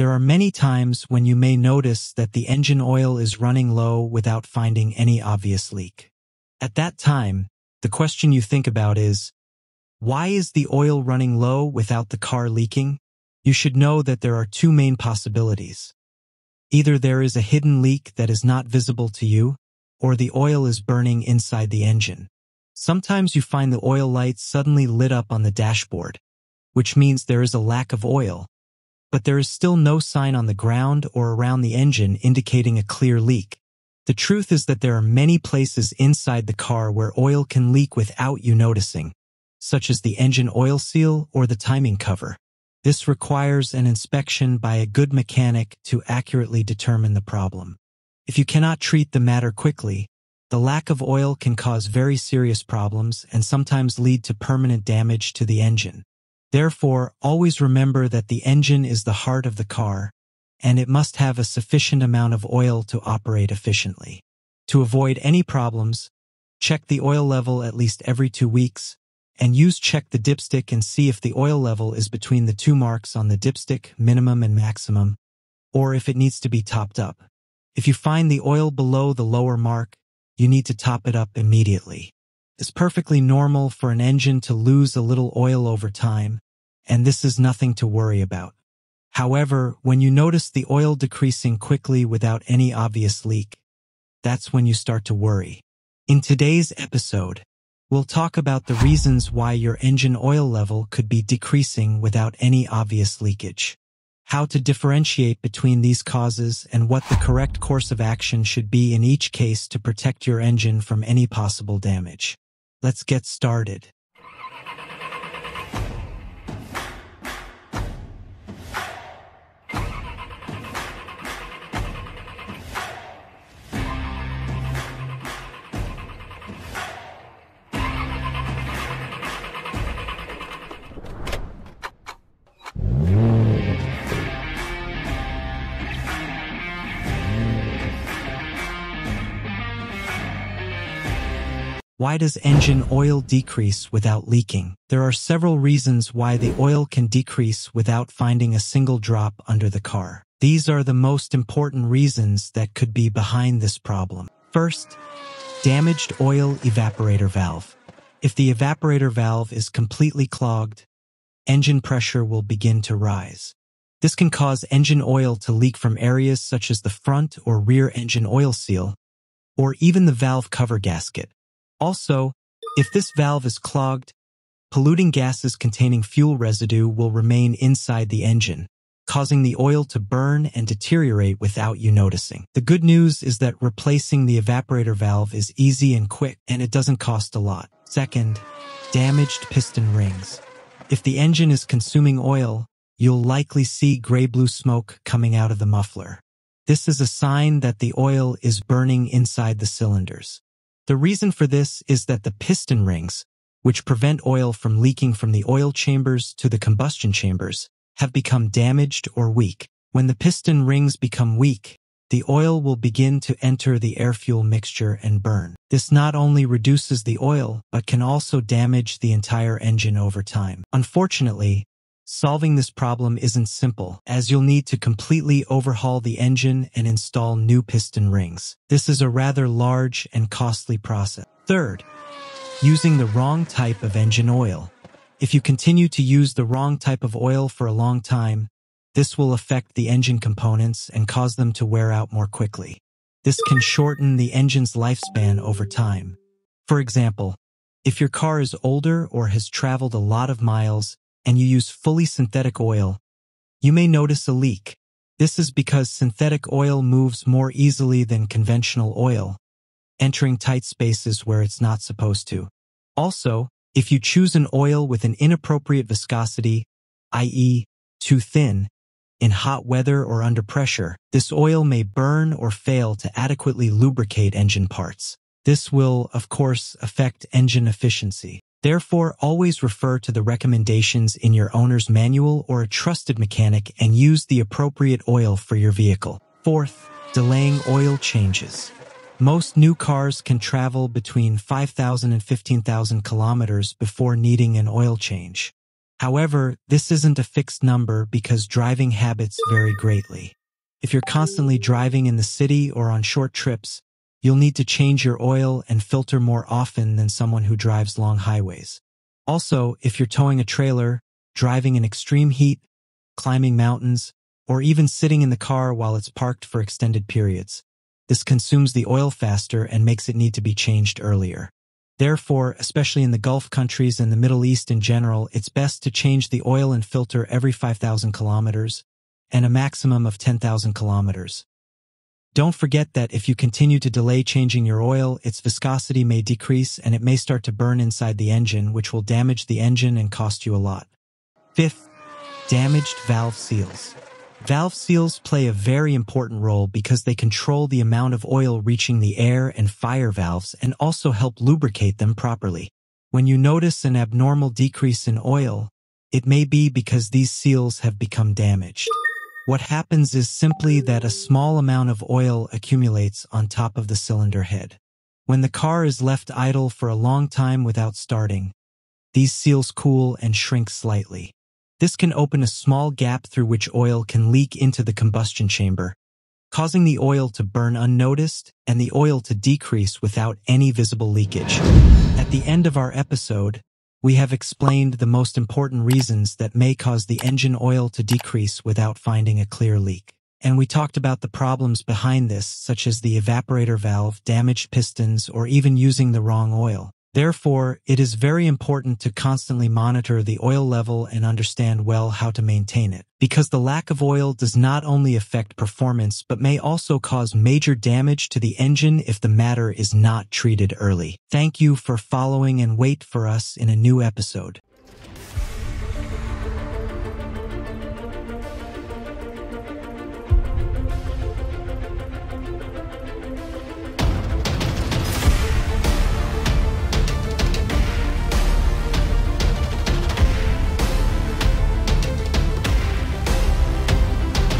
There are many times when you may notice that the engine oil is running low without finding any obvious leak. At that time, the question you think about is, why is the oil running low without the car leaking? You should know that there are two main possibilities. Either there is a hidden leak that is not visible to you, or the oil is burning inside the engine. Sometimes you find the oil light suddenly lit up on the dashboard, which means there is a lack of oil, but there is still no sign on the ground or around the engine indicating a clear leak. The truth is that there are many places inside the car where oil can leak without you noticing, such as the engine oil seal or the timing cover. This requires an inspection by a good mechanic to accurately determine the problem. If you cannot treat the matter quickly, the lack of oil can cause very serious problems and sometimes lead to permanent damage to the engine. Therefore, always remember that the engine is the heart of the car, and it must have a sufficient amount of oil to operate efficiently. To avoid any problems, check the oil level at least every two weeks and use check the dipstick and see if the oil level is between the two marks on the dipstick, minimum and maximum, or if it needs to be topped up. If you find the oil below the lower mark, you need to top it up immediately. It's perfectly normal for an engine to lose a little oil over time, and this is nothing to worry about. However, when you notice the oil decreasing quickly without any obvious leak, that's when you start to worry. In today's episode, We'll talk about the reasons why your engine oil level could be decreasing without any obvious leakage, how to differentiate between these causes and what the correct course of action should be in each case to protect your engine from any possible damage. Let's get started. Why does engine oil decrease without leaking? There are several reasons why the oil can decrease without finding a single drop under the car. These are the most important reasons that could be behind this problem. First, damaged oil evaporator valve. If the evaporator valve is completely clogged, engine pressure will begin to rise. This can cause engine oil to leak from areas such as the front or rear engine oil seal, or even the valve cover gasket. Also, if this valve is clogged, polluting gases containing fuel residue will remain inside the engine, causing the oil to burn and deteriorate without you noticing. The good news is that replacing the evaporator valve is easy and quick, and it doesn't cost a lot. Second, damaged piston rings. If the engine is consuming oil, you'll likely see gray-blue smoke coming out of the muffler. This is a sign that the oil is burning inside the cylinders. The reason for this is that the piston rings, which prevent oil from leaking from the oil chambers to the combustion chambers, have become damaged or weak. When the piston rings become weak, the oil will begin to enter the air-fuel mixture and burn. This not only reduces the oil, but can also damage the entire engine over time. Unfortunately, Solving this problem isn't simple, as you'll need to completely overhaul the engine and install new piston rings. This is a rather large and costly process. Third, using the wrong type of engine oil. If you continue to use the wrong type of oil for a long time, this will affect the engine components and cause them to wear out more quickly. This can shorten the engine's lifespan over time. For example, if your car is older or has traveled a lot of miles, and you use fully synthetic oil, you may notice a leak. This is because synthetic oil moves more easily than conventional oil, entering tight spaces where it's not supposed to. Also, if you choose an oil with an inappropriate viscosity, i.e., too thin, in hot weather or under pressure, this oil may burn or fail to adequately lubricate engine parts. This will, of course, affect engine efficiency. Therefore, always refer to the recommendations in your owner's manual or a trusted mechanic and use the appropriate oil for your vehicle. Fourth, delaying oil changes. Most new cars can travel between 5,000 and 15,000 kilometers before needing an oil change. However, this isn't a fixed number because driving habits vary greatly. If you're constantly driving in the city or on short trips, you'll need to change your oil and filter more often than someone who drives long highways. Also, if you're towing a trailer, driving in extreme heat, climbing mountains, or even sitting in the car while it's parked for extended periods, this consumes the oil faster and makes it need to be changed earlier. Therefore, especially in the Gulf countries and the Middle East in general, it's best to change the oil and filter every 5,000 kilometers and a maximum of 10,000 kilometers. Don't forget that if you continue to delay changing your oil, its viscosity may decrease and it may start to burn inside the engine, which will damage the engine and cost you a lot. Fifth, damaged valve seals. Valve seals play a very important role because they control the amount of oil reaching the air and fire valves and also help lubricate them properly. When you notice an abnormal decrease in oil, it may be because these seals have become damaged. What happens is simply that a small amount of oil accumulates on top of the cylinder head. When the car is left idle for a long time without starting, these seals cool and shrink slightly. This can open a small gap through which oil can leak into the combustion chamber, causing the oil to burn unnoticed and the oil to decrease without any visible leakage. At the end of our episode, we have explained the most important reasons that may cause the engine oil to decrease without finding a clear leak. And we talked about the problems behind this, such as the evaporator valve, damaged pistons, or even using the wrong oil. Therefore, it is very important to constantly monitor the oil level and understand well how to maintain it, because the lack of oil does not only affect performance but may also cause major damage to the engine if the matter is not treated early. Thank you for following and wait for us in a new episode.